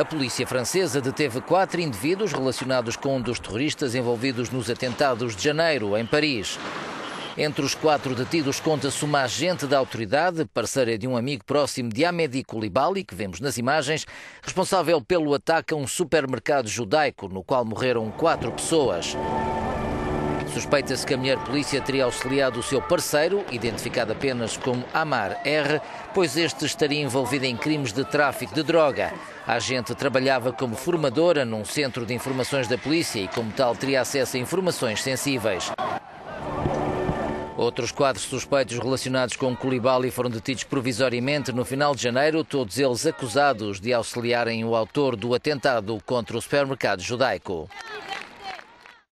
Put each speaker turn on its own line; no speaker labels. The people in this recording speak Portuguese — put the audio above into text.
A polícia francesa deteve quatro indivíduos relacionados com um dos terroristas envolvidos nos atentados de janeiro, em Paris. Entre os quatro detidos conta-se uma agente da autoridade, parceira de um amigo próximo de Ahmedi Koulibaly, que vemos nas imagens, responsável pelo ataque a um supermercado judaico, no qual morreram quatro pessoas. Suspeita-se que a mulher polícia teria auxiliado o seu parceiro, identificado apenas como Amar R., pois este estaria envolvido em crimes de tráfico de droga. A agente trabalhava como formadora num centro de informações da polícia e, como tal, teria acesso a informações sensíveis. Outros quatro suspeitos relacionados com Koulibaly foram detidos provisoriamente no final de janeiro, todos eles acusados de auxiliarem o autor do atentado contra o supermercado judaico.